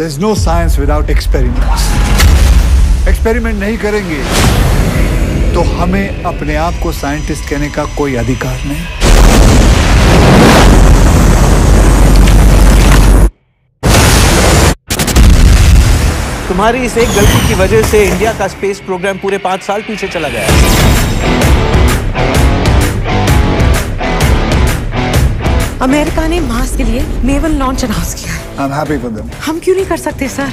There's no science without experiments. Experiment नहीं करेंगे तो हमें अपने आप को साइंटिस्ट कहने का कोई अधिकार नहीं तुम्हारी इस एक गलती की वजह से इंडिया का स्पेस प्रोग्राम पूरे पाँच साल पीछे चला गया अमेरिका ने मार्स के लिए नेवल लॉन्च अनाउंस किया है। I am happy for them हम क्यों नहीं कर सकते sir?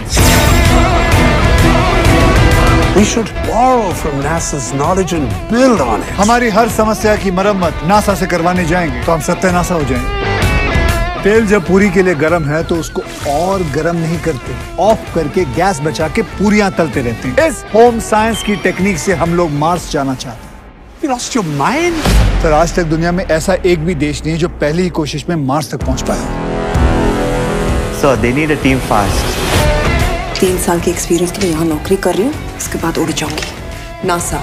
We should borrow from NASA's knowledge and build on it. हमारी हर समस्या की मरम्मत नासा से करवाने जाएँगे तो हम सत्यानाशा हो जाएँगे। तेल जब पूरी के लिए गर्म है तो उसको और गर्म नहीं करते। ऑफ़ करके गैस बचा के पूरियाँ तलते रहते हैं। इस होम साइंस की टेक्निक से हम लोग मार्स जाना चाहते हैं। You lost your mind? Sir आज तक दुनिया में ऐसा एक भी देश नहीं है जो पहली ही कोशिश में मार्स तक पहुँच पाया। So they need a team fast. तीन साल के एक्सपीरियंस के लिए यहाँ नौकरी कर रही हूँ उसके बाद उड़ जाऊँगी। नासा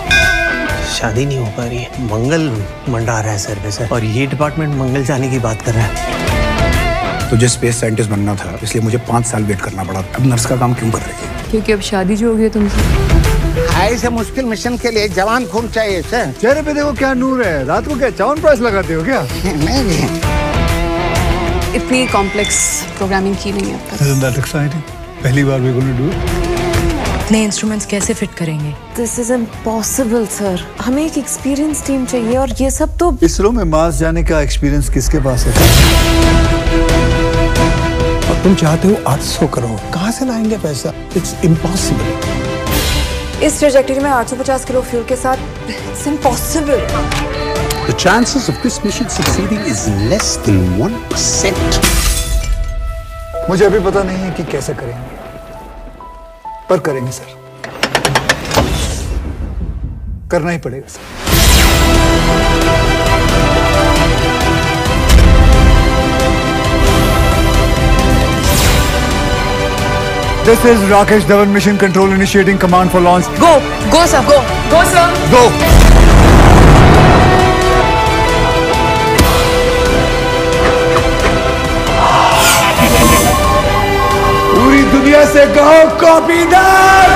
शादी नहीं हो पा रही है। मंगल मंडा रहा है सर है और ये डिपार्टमेंट मंगल जाने की बात कर रहा है। तुझे स्पेस साइंटिस्ट बनना था इसलिए मुझे पाँच साल वेट करना पड़ा। अब नर्स का काम क्यों कर रही है? क्योंकि अब शादी जो हो गई है तुमसे। ऐसे मुश्किल मिशन के लिए जवान खून चाहिए सर। चेहरे पे देखो क्या नूर है। रात को क्या चावन प्राइस लगाते हो क्या? मैं भी इतनी कॉम्प्लेक्स प्रोग्रामिंग की नहीं है अब तक। Isn't that exciting? पहली बार we're going to do instruments कैसे फिट करेंगे? दिस इज़ इम्पॉसिबल सर हमें एक एक्सपीरियंस टीम चाहिए और ये सब तो इसरो में मार्स जाने का एक्सपीरियंस किसके पास है? और तुम चाहते हो 800 करोड़। कहाँ से लाएँगे पैसा? इट्स इम्पॉसिबल इस ट्रेजेक्टरी में 850 किलो फ्यूल के साथ it's impossible The chances of this mission succeeding is less than 1%. मुझे अभी पता नहीं है कि कैसे करेंगे। पर करेंगे सर। करना ही पड़ेगा sir. This is Rakesh Dhawan Mission Control initiating command for launch. Go, go sir, go, go sir, Go! पूरी दुनिया से कहो कॉपीदार